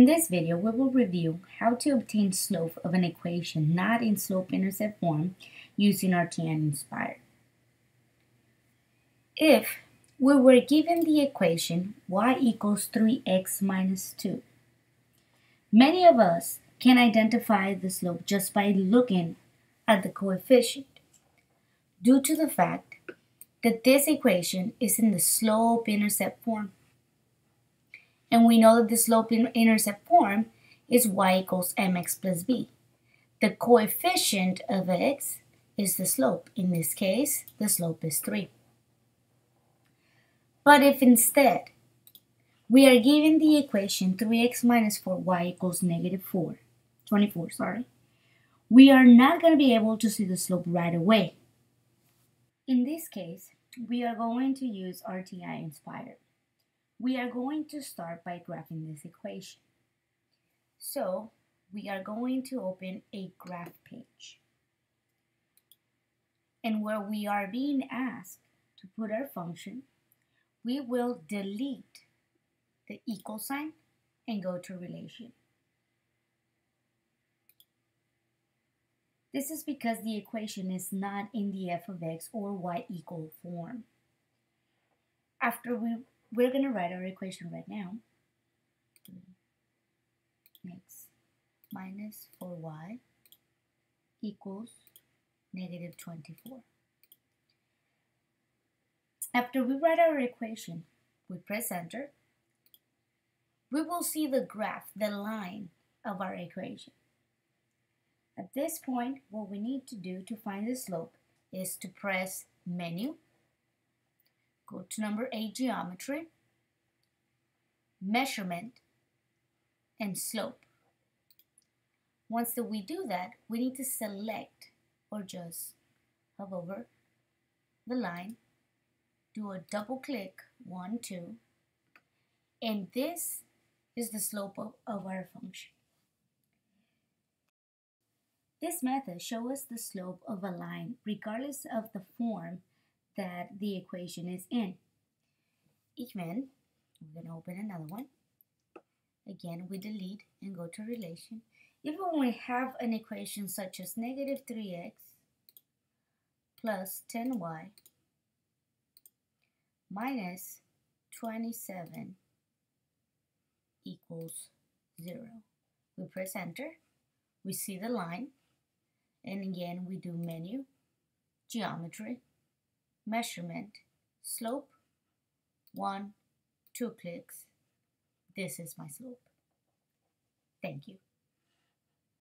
In this video, we will review how to obtain slope of an equation not in slope-intercept form using our TI-Nspire. If we were given the equation y equals 3x minus 2, many of us can identify the slope just by looking at the coefficient due to the fact that this equation is in the slope-intercept form. And we know that the slope-intercept form is y equals mx plus b. The coefficient of x is the slope. In this case, the slope is 3. But if instead we are given the equation 3x minus 4y equals negative 4, 24, sorry, we are not going to be able to see the slope right away. In this case, we are going to use our TI-Nspire we are going to start by graphing this equation. So we are going to open a graph page. And where we are being asked to put our function, we will delete the equal sign and go to relation. This is because the equation is not in the f of x or y equal form. After we we're going to write our equation right now. X minus 4y equals negative 24. After we write our equation, we press enter. We will see the graph, the line of our equation. At this point, what we need to do to find the slope is to press menu Go to number 8, geometry, measurement, and slope. Once that we do that, we need to select or just hover over the line, do a double click, 1, 2, and this is the slope of, of our function. This method shows us the slope of a line regardless of the form that the equation is in. Even, we're going to open another one. Again, we delete and go to relation. Even when we have an equation such as negative 3x plus 10y minus 27 equals 0. We press enter, we see the line, and again we do menu, geometry, measurement, slope, one, two clicks. This is my slope. Thank you.